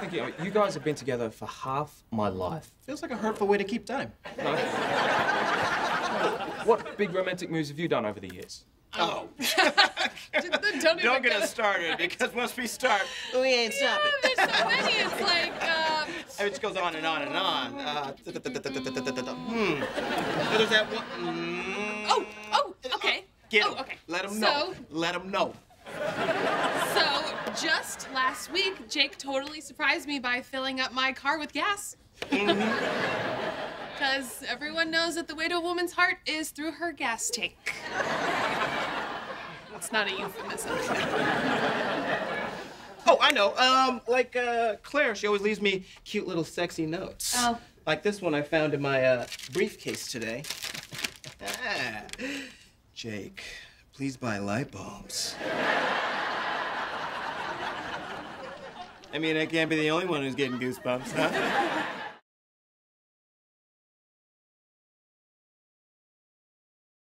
was thinking, you guys have been together for half my life. Feels like a hurtful way to keep time. What big romantic moves have you done over the years? Oh. Don't, Don't get us started, because once we start, we ain't stopping. There's so many. It's like, um, It just goes on and on and on. Uh, hmm. There's that one. Mm. oh, oh, okay. Get oh, 'em. okay. Let them know. So, Let them know. Just last week, Jake totally surprised me by filling up my car with gas. Because everyone knows that the way to a woman's heart is through her gas tank. It's not a euphemism. Oh, I know. Um, like uh, Claire, she always leaves me cute little sexy notes. Oh. Like this one I found in my uh, briefcase today. Ah. Jake, please buy light bulbs. I mean, I can't be the only one who's getting goosebumps, huh?